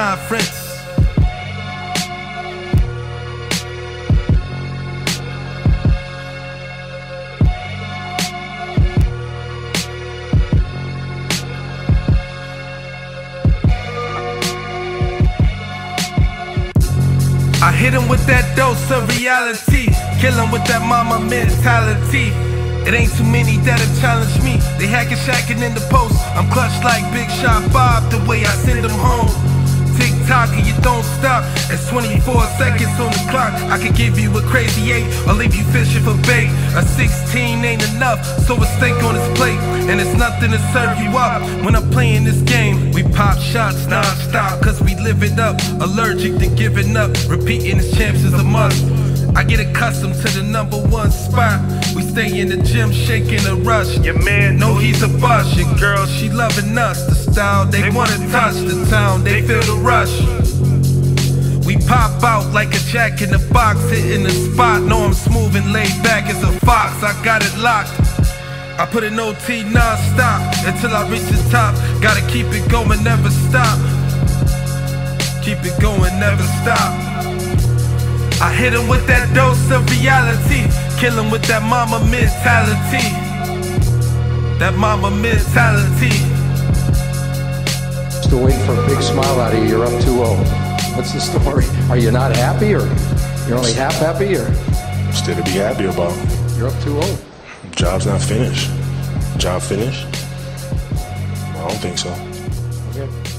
conference. I hit him with that dose of reality. Kill him with that Mamba mentality. It ain't too many that'll challenge me. They hacking, shacking in the post. I'm clutched like Big Shot Bob, the way I send them home. Stop. It's 24 seconds on the clock. I could give you a crazy eight or leave you fishing for bait. A 16 ain't enough, so a steak on his plate. And it's nothing to serve you up when I'm playing this game. We pop shots non-stop, cause we live it up. Allergic to giving up. Repeating his champs is a must. I get accustomed to the number one spot. We stay in the gym shaking a rush. Your man know he's a bust. Your girl, she loving us. The style they, wanna touch. The town, they feel the rush. We pop out like a jack in the box, hitting the spot. Know I'm smooth and laid back as a fox. I got it locked. I put an OT non-stop until I reach the top. Gotta keep it going, never stop. Keep it going, never stop. I hit him with that dose of reality. Kill him with that Mamba mentality. That Mamba mentality. Still waiting for a big smile out of you. You're up 2-0. What's the story? Are you not happy or you're only half happy or Still to be happy about. you're up 2-0? Job's not finished. Job finished? I don't think so.